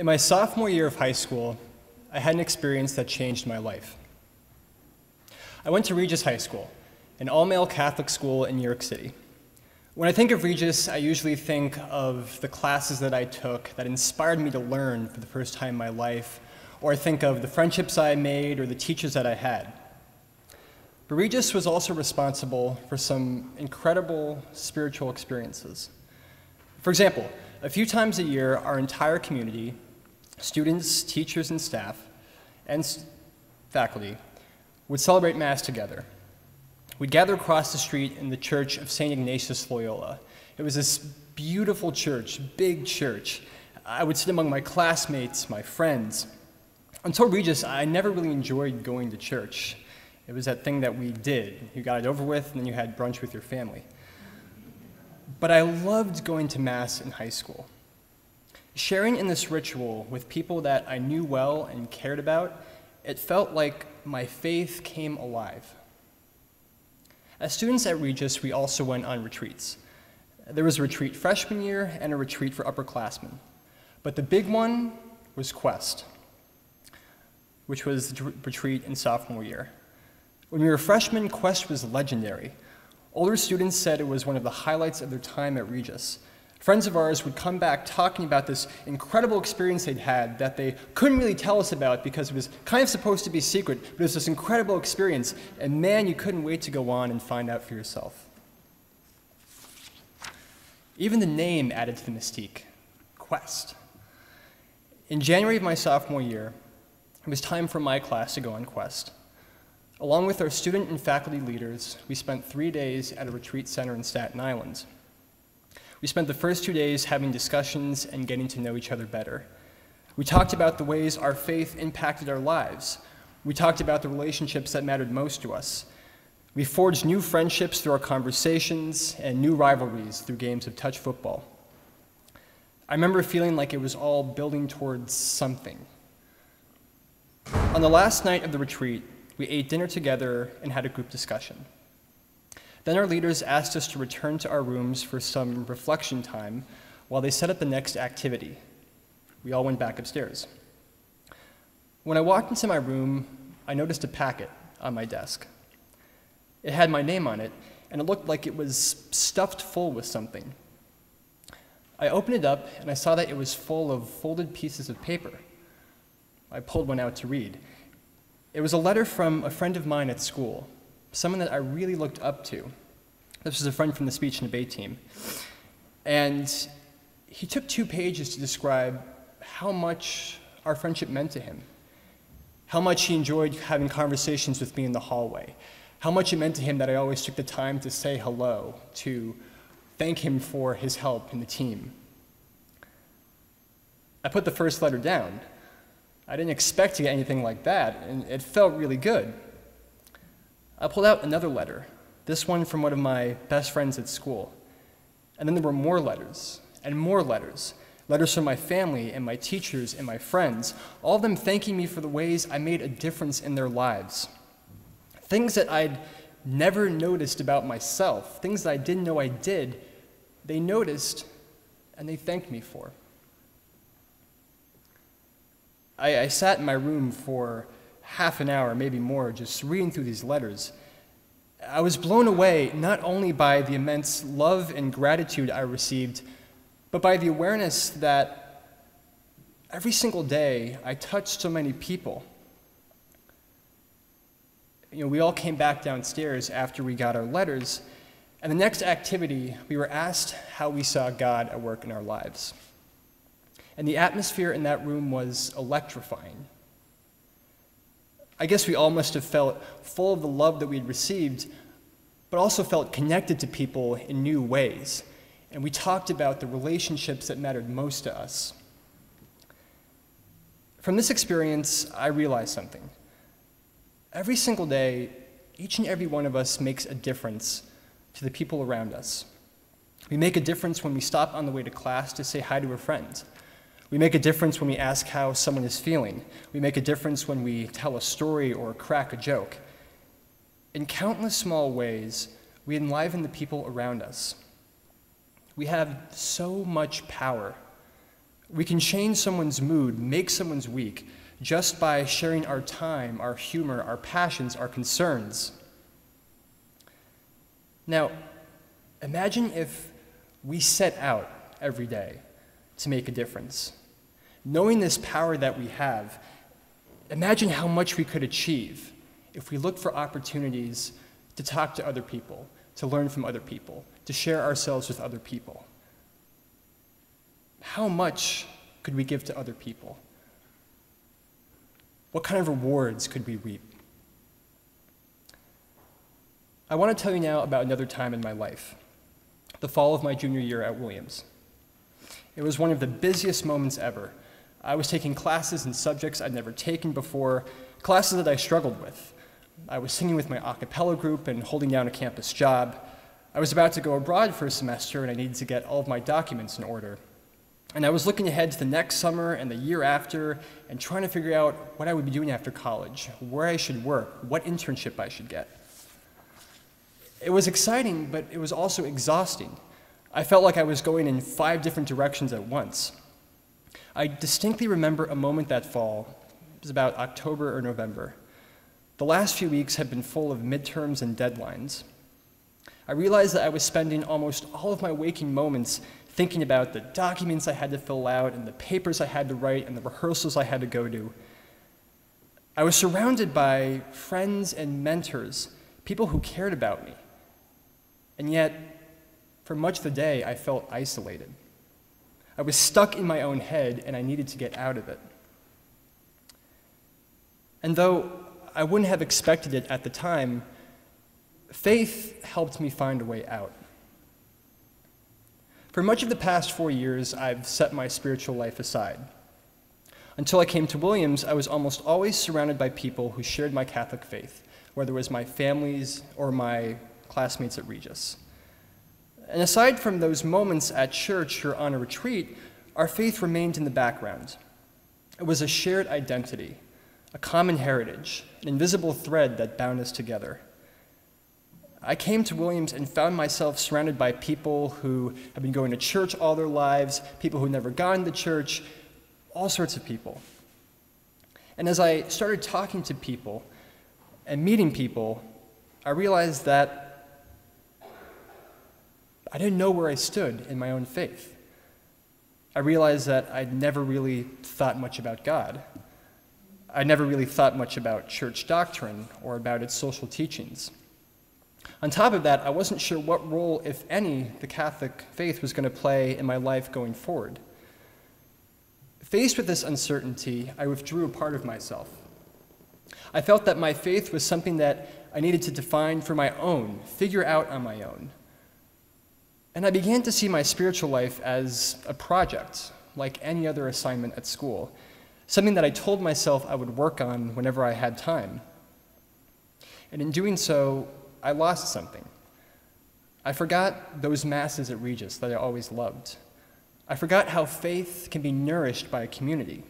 In my sophomore year of high school, I had an experience that changed my life. I went to Regis High School, an all male Catholic school in New York City. When I think of Regis, I usually think of the classes that I took that inspired me to learn for the first time in my life, or I think of the friendships I made or the teachers that I had. But Regis was also responsible for some incredible spiritual experiences. For example, a few times a year, our entire community, students, teachers, and staff, and faculty, would celebrate Mass together. We'd gather across the street in the church of St. Ignatius Loyola. It was this beautiful church, big church. I would sit among my classmates, my friends. Until Regis, I never really enjoyed going to church. It was that thing that we did. You got it over with, and then you had brunch with your family. But I loved going to Mass in high school. Sharing in this ritual with people that I knew well and cared about, it felt like my faith came alive. As students at Regis, we also went on retreats. There was a retreat freshman year and a retreat for upperclassmen. But the big one was Quest, which was the retreat in sophomore year. When we were freshmen, Quest was legendary. Older students said it was one of the highlights of their time at Regis. Friends of ours would come back talking about this incredible experience they'd had that they couldn't really tell us about because it was kind of supposed to be secret, but it was this incredible experience, and man, you couldn't wait to go on and find out for yourself. Even the name added to the mystique Quest. In January of my sophomore year, it was time for my class to go on Quest. Along with our student and faculty leaders, we spent three days at a retreat center in Staten Island. We spent the first two days having discussions and getting to know each other better. We talked about the ways our faith impacted our lives. We talked about the relationships that mattered most to us. We forged new friendships through our conversations and new rivalries through games of touch football. I remember feeling like it was all building towards something. On the last night of the retreat, we ate dinner together and had a group discussion. Then our leaders asked us to return to our rooms for some reflection time while they set up the next activity. We all went back upstairs. When I walked into my room, I noticed a packet on my desk. It had my name on it, and it looked like it was stuffed full with something. I opened it up, and I saw that it was full of folded pieces of paper. I pulled one out to read. It was a letter from a friend of mine at school someone that I really looked up to. This was a friend from the speech and debate team. And he took two pages to describe how much our friendship meant to him, how much he enjoyed having conversations with me in the hallway, how much it meant to him that I always took the time to say hello, to thank him for his help in the team. I put the first letter down. I didn't expect to get anything like that, and it felt really good. I pulled out another letter, this one from one of my best friends at school. And then there were more letters and more letters. Letters from my family and my teachers and my friends, all of them thanking me for the ways I made a difference in their lives. Things that I'd never noticed about myself, things that I didn't know I did, they noticed and they thanked me for. I, I sat in my room for half an hour, maybe more, just reading through these letters, I was blown away not only by the immense love and gratitude I received, but by the awareness that every single day I touched so many people. You know, we all came back downstairs after we got our letters, and the next activity, we were asked how we saw God at work in our lives. And the atmosphere in that room was electrifying. I guess we all must have felt full of the love that we had received, but also felt connected to people in new ways. And we talked about the relationships that mattered most to us. From this experience, I realized something. Every single day, each and every one of us makes a difference to the people around us. We make a difference when we stop on the way to class to say hi to a friend. We make a difference when we ask how someone is feeling. We make a difference when we tell a story or crack a joke. In countless small ways, we enliven the people around us. We have so much power. We can change someone's mood, make someone's week, just by sharing our time, our humor, our passions, our concerns. Now, imagine if we set out every day to make a difference. Knowing this power that we have, imagine how much we could achieve if we look for opportunities to talk to other people, to learn from other people, to share ourselves with other people. How much could we give to other people? What kind of rewards could we reap? I want to tell you now about another time in my life the fall of my junior year at Williams. It was one of the busiest moments ever. I was taking classes in subjects I'd never taken before, classes that I struggled with. I was singing with my a cappella group and holding down a campus job. I was about to go abroad for a semester and I needed to get all of my documents in order. And I was looking ahead to the next summer and the year after and trying to figure out what I would be doing after college, where I should work, what internship I should get. It was exciting, but it was also exhausting. I felt like I was going in five different directions at once. I distinctly remember a moment that fall, it was about October or November. The last few weeks had been full of midterms and deadlines. I realized that I was spending almost all of my waking moments thinking about the documents I had to fill out and the papers I had to write and the rehearsals I had to go to. I was surrounded by friends and mentors, people who cared about me. And yet, for much of the day, I felt isolated. I was stuck in my own head and I needed to get out of it. And though I wouldn't have expected it at the time, faith helped me find a way out. For much of the past four years, I've set my spiritual life aside. Until I came to Williams, I was almost always surrounded by people who shared my Catholic faith, whether it was my families or my classmates at Regis. And aside from those moments at church or on a retreat, our faith remained in the background. It was a shared identity, a common heritage, an invisible thread that bound us together. I came to Williams and found myself surrounded by people who have been going to church all their lives, people who had never gone to church, all sorts of people. And as I started talking to people and meeting people, I realized that I didn't know where I stood in my own faith. I realized that I'd never really thought much about God. I never really thought much about church doctrine or about its social teachings. On top of that, I wasn't sure what role, if any, the Catholic faith was going to play in my life going forward. Faced with this uncertainty, I withdrew a part of myself. I felt that my faith was something that I needed to define for my own, figure out on my own. And I began to see my spiritual life as a project, like any other assignment at school, something that I told myself I would work on whenever I had time. And in doing so, I lost something. I forgot those masses at Regis that I always loved. I forgot how faith can be nourished by a community.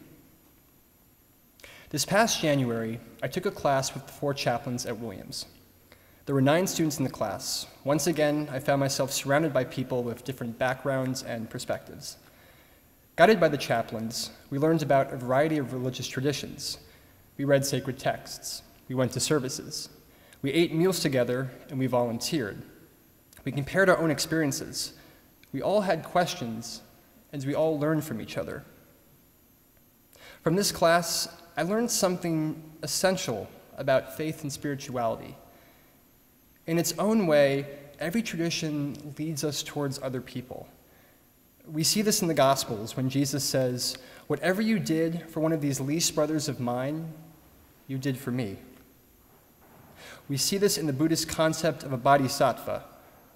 This past January, I took a class with the four chaplains at Williams. There were nine students in the class. Once again, I found myself surrounded by people with different backgrounds and perspectives. Guided by the chaplains, we learned about a variety of religious traditions. We read sacred texts. We went to services. We ate meals together and we volunteered. We compared our own experiences. We all had questions and we all learned from each other. From this class, I learned something essential about faith and spirituality. In its own way, every tradition leads us towards other people. We see this in the Gospels when Jesus says, Whatever you did for one of these least brothers of mine, you did for me. We see this in the Buddhist concept of a bodhisattva,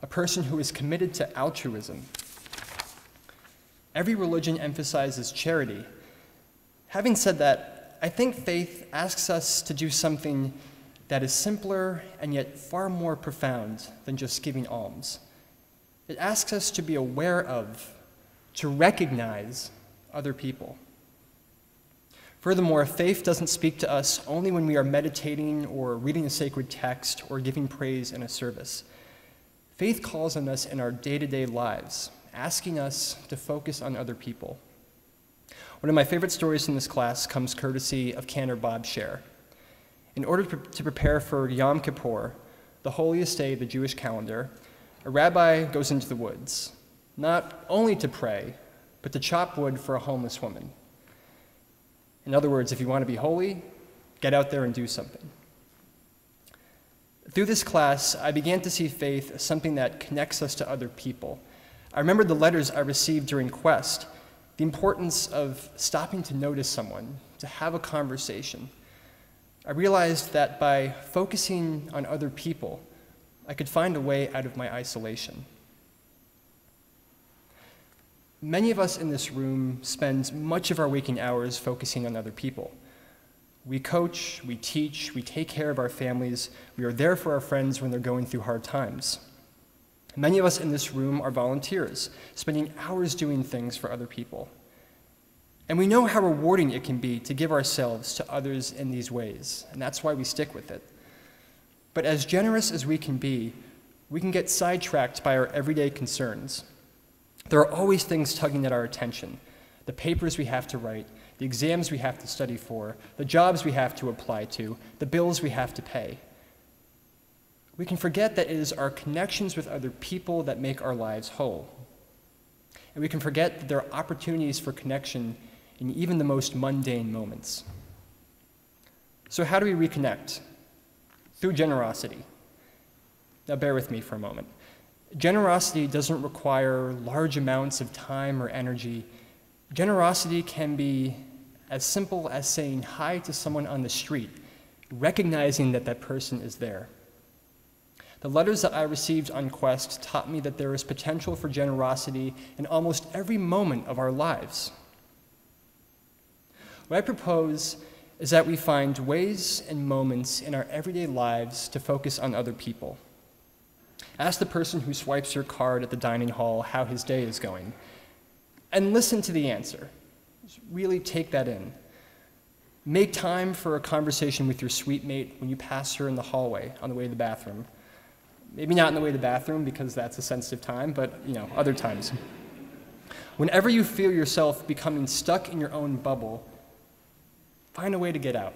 a person who is committed to altruism. Every religion emphasizes charity. Having said that, I think faith asks us to do something that is simpler and yet far more profound than just giving alms. It asks us to be aware of, to recognize other people. Furthermore, faith doesn't speak to us only when we are meditating or reading a sacred text or giving praise in a service. Faith calls on us in our day to day lives, asking us to focus on other people. One of my favorite stories in this class comes courtesy of Cantor Bob Scherr. In order to prepare for Yom Kippur, the holiest day of the Jewish calendar, a rabbi goes into the woods, not only to pray, but to chop wood for a homeless woman. In other words, if you want to be holy, get out there and do something. Through this class, I began to see faith as something that connects us to other people. I remember the letters I received during Quest, the importance of stopping to notice someone, to have a conversation. I realized that by focusing on other people, I could find a way out of my isolation. Many of us in this room spend much of our waking hours focusing on other people. We coach, we teach, we take care of our families, we are there for our friends when they're going through hard times. Many of us in this room are volunteers, spending hours doing things for other people. And we know how rewarding it can be to give ourselves to others in these ways, and that's why we stick with it. But as generous as we can be, we can get sidetracked by our everyday concerns. There are always things tugging at our attention the papers we have to write, the exams we have to study for, the jobs we have to apply to, the bills we have to pay. We can forget that it is our connections with other people that make our lives whole. And we can forget that there are opportunities for connection in even the most mundane moments. So, how do we reconnect? Through generosity. Now, bear with me for a moment. Generosity doesn't require large amounts of time or energy Generosity can be as simple as saying hi to someone on the street, recognizing that that person is there. The letters that I received on Quest taught me that there is potential for generosity in almost every moment of our lives. What I propose is that we find ways and moments in our everyday lives to focus on other people. Ask the person who swipes your card at the dining hall how his day is going and listen to the answer. Just really take that in. Make time for a conversation with your suite mate when you pass her in the hallway on the way to the bathroom. Maybe not on the way to the bathroom because that's a sensitive time, but you know, other times. Whenever you feel yourself becoming stuck in your own bubble, find a way to get out.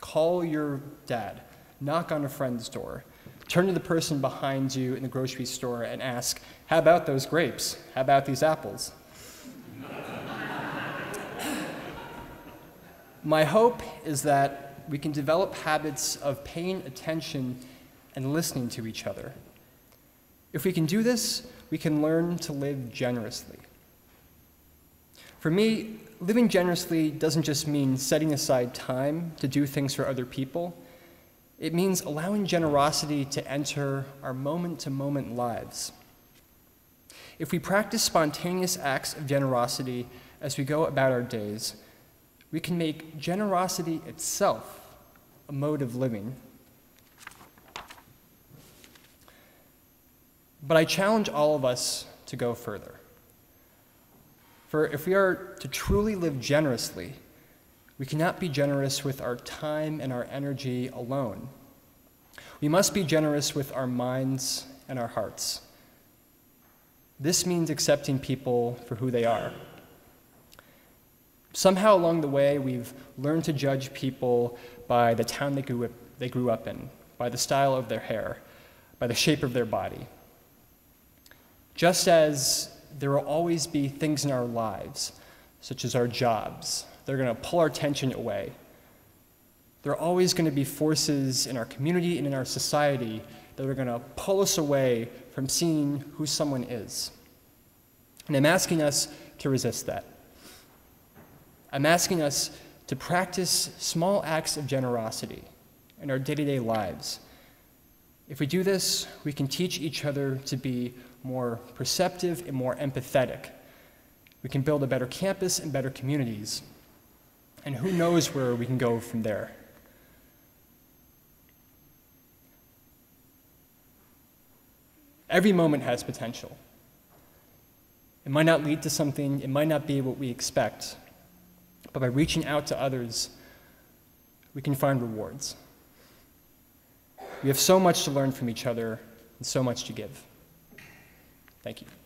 Call your dad, knock on a friend's door, turn to the person behind you in the grocery store and ask, How about those grapes? How about these apples? My hope is that we can develop habits of paying attention and listening to each other. If we can do this, we can learn to live generously. For me, living generously doesn't just mean setting aside time to do things for other people. It means allowing generosity to enter our moment to moment lives. If we practice spontaneous acts of generosity as we go about our days, we can make generosity itself a mode of living. But I challenge all of us to go further. For if we are to truly live generously, we cannot be generous with our time and our energy alone. We must be generous with our minds and our hearts. This means accepting people for who they are. Somehow along the way, we've learned to judge people by the town they grew, up, they grew up in, by the style of their hair, by the shape of their body. Just as there will always be things in our lives, such as our jobs, that are going to pull our attention away. There are always going to be forces in our community and in our society that are going to pull us away from seeing who someone is. And I'm asking us to resist that. I'm asking us to practice small acts of generosity in our day to day lives. If we do this, we can teach each other to be more perceptive and more empathetic. We can build a better campus and better communities. And who knows where we can go from there. Every moment has potential. It might not lead to something, it might not be what we expect, but by reaching out to others, we can find rewards. We have so much to learn from each other and so much to give. Thank you.